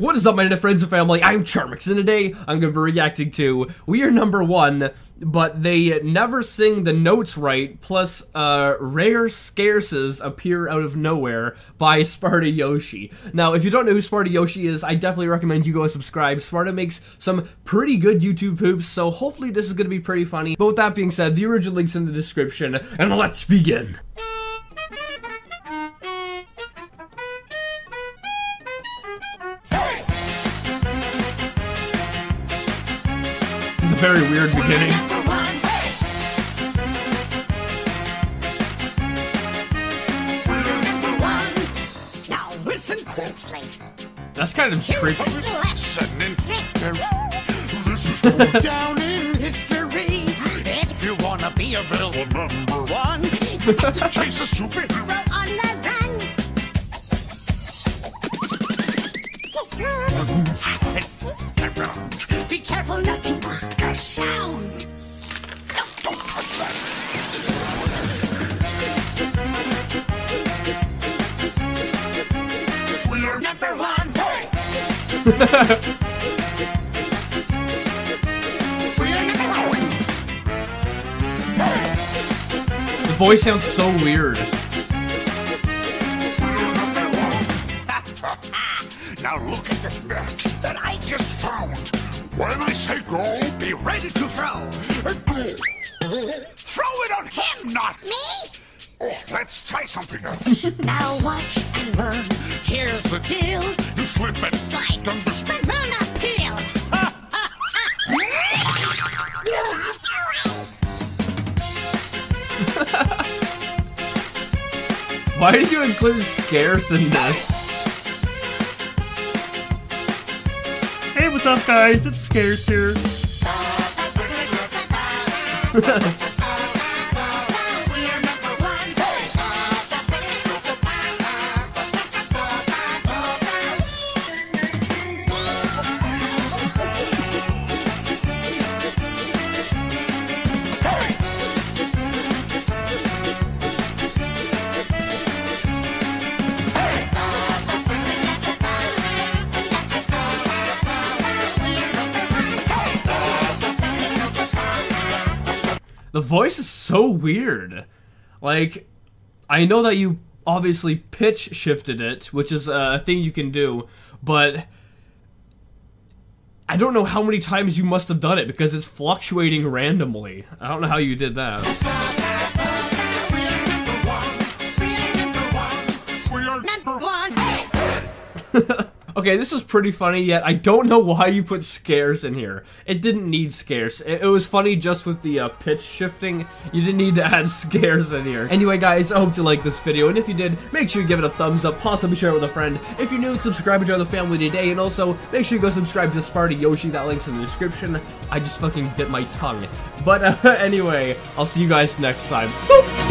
is up, my internet friends and family? I'm Charmix, and today I'm going to be reacting to We Are Number One, but they never sing the notes right, plus uh, rare scarces appear out of nowhere by Sparta Yoshi. Now, if you don't know who Sparta Yoshi is, I definitely recommend you go subscribe. Sparta makes some pretty good YouTube poops, so hopefully this is going to be pretty funny. But with that being said, the original link's in the description, and let's begin. Very weird beginning. That's kind of creepy. down in history. If you wanna be a real number one, chase a superhero sound. No, don't touch that. We're number one. We're number one. The voice sounds so weird. now look at this net that I just found. When I say go, be ready to throw. throw it on him, not me. Oh, let's try something else. now watch and learn. Here's the deal. You slip and slide on the banana peel. Why did you include scarce in this? What's up, guys? It's Scarce here. The voice is so weird. Like, I know that you obviously pitch shifted it, which is a thing you can do, but I don't know how many times you must have done it because it's fluctuating randomly. I don't know how you did that. Okay, this is pretty funny, yet I don't know why you put Scarce in here. It didn't need Scarce. It, it was funny just with the uh, pitch shifting. You didn't need to add Scarce in here. Anyway, guys, I hope you liked this video, and if you did, make sure you give it a thumbs up, possibly share it with a friend. If you're new, subscribe and join the family today, and also, make sure you go subscribe to Sparta Yoshi, that link's in the description. I just fucking bit my tongue. But uh, anyway, I'll see you guys next time. Boop!